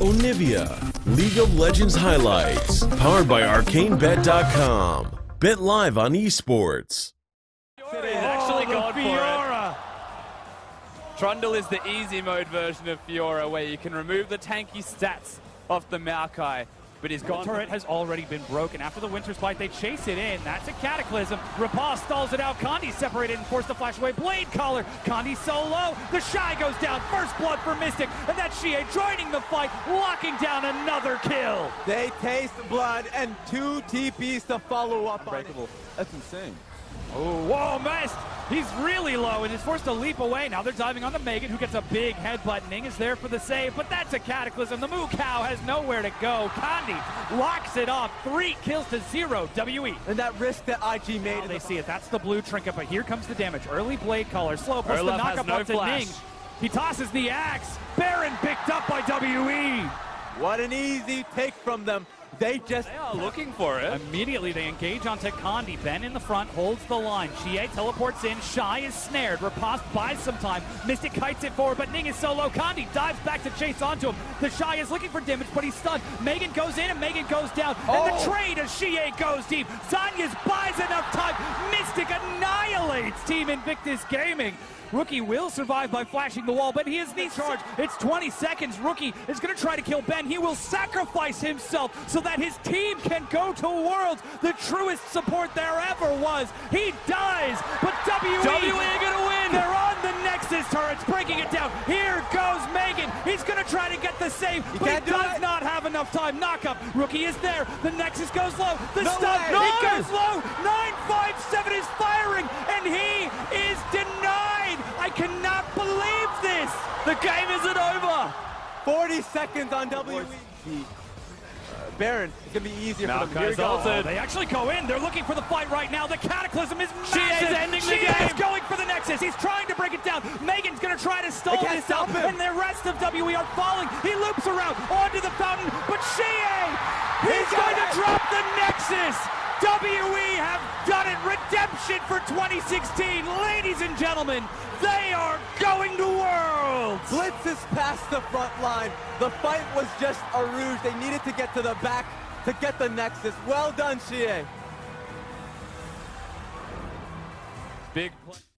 Onivia, League of Legends highlights, powered by ArcaneBet.com. Bet live on esports. He's actually Oh, gone the for it. Trundle is the easy mode version of Fiora, where you can remove the tanky stats off the Maokai, but he's The gone. turret has already been broken. After the Winter's Spite, they chase it in. That's a Cataclysm. Rapace stalls it out. Condi separated and forced to flash away. Blade Collar. Condi so low. The Shy goes down. First blood for Mystic. And that's Xiye joining the fight, locking down another kill. They taste blood and two TPs to follow up on it. Unbreakable. That's insane. Oh, whoa, missed. He's really low and is forced to leap away. Now they're diving on the Megan, who gets a big headbutt. Ning is there for the save, but that's a cataclysm. The Moo Cow has nowhere to go. Condi locks it off. Three kills to zero. WE. And that risk that IG made. Now they the- see it. That's the blue trinket, but here comes the damage. Early blade color. Slow puts the Orlov has knockup no up to flash. Ning. He tosses the axe. Baron picked up by WE. What an easy take from them. They just They are looking for it. Immediately they engage onto Condi. Ben in the front holds the line. Xiye teleports in. Shy is snared. Rapace buys some time. Mystic kites it forward, but Ning is so low. Condi dives back to chase onto him. The Shy is looking for damage, but he's stunned. Megan goes in and Megan goes down. And the Oh. trade as Xiye goes deep. Zhonya's buys enough time. Mystic annihilates It's team Invictus Gaming. Rookie will survive by flashing the wall, but he is knee charged. It's 20 seconds. Rookie is going to try to kill Ben. He will sacrifice himself so that his team can go to Worlds, the truest support there ever was. He dies, but WWE WE are gonna win. They're on the Nexus turrets, breaking it down. Here goes try to get the save, but he can't do does not have enough time. Knockup. Rookie is there. The Nexus goes low. The No stun. way. It No. goes low. 957 is firing, and he is denied. I cannot believe this. The game isn't over. 40 seconds on WE. Baron, it's gonna be easier for them. Malakai's Here we go. Oh, they actually go in. They're looking for the fight right now. The Cataclysm is She is massive. ending the She is going for the Nexus. He's trying to break it down. Megan's going to try to stall can't this stop out, him. and the rest of WE are falling. He loops around onto the fountain, but Xiye, he's got going to drop the Nexus. WE have done it. Redemption for 2016. Ladies and gentlemen, they are going to Worlds. Blitz is past the front line. The fight was just a rouge. They needed to get to the back to get the Nexus. Well done, Xiye. Big play.